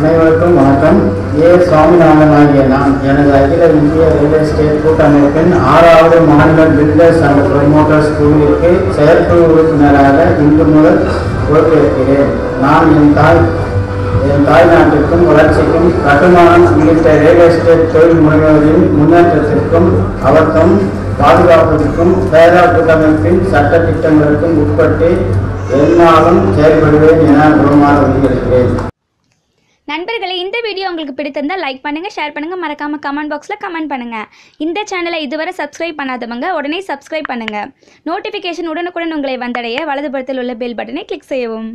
அனைவருக்கும் வணக்கம். ஏ. சுவாமிநாதன் ஆகிய நான் எனது அகில இந்திய ரியல் எஸ்டேட் கூட்டமைப்பின் ஆறாவது மாநில பில்டர்ஸ் அண்ட் ப்ரொமோட்டர்ஸ் குழுவிற்கு செயற்குழு உறுப்பினராக இன்று முதல் பொறுப்பேற்கிறேன். நான் என் தாய் என் தாய்நாட்டிற்கும் வளர்ச்சிக்கும் கட்டுமானம் உள்ளிட்ட ரியல் எஸ்டேட் தொழில் முனைவோரின் முன்னேற்றத்திற்கும் அவர்தம் பாதுகாப்பதற்கும் பேரா கூட்டமைப்பின் சட்ட திட்டங்களுக்கும் உட்பட்டு எந்நாளும் செயல்படுவேன் என உருமாற வருகிறேன் நண்பர்களே இந்த வீடியோ உங்களுக்கு பிடித்திருந்தால் லைக் பண்ணுங்கள் ஷேர் பண்ணுங்கள் மறக்காமல் கமெண்ட் பாக்ஸில் கமெண்ட் பண்ணுங்கள் இந்த சேனலை இதுவரை சப்ஸ்கிரைப் பண்ணாதவங்க உடனே சப்ஸ்கிரைப் பண்ணுங்கள் நோட்டிஃபிகேஷன் உடனுக்குடன் உங்களை வந்தடைய வலதுபுறத்தில் உள்ள பெல் பட்டனை கிளிக் செய்யவும்.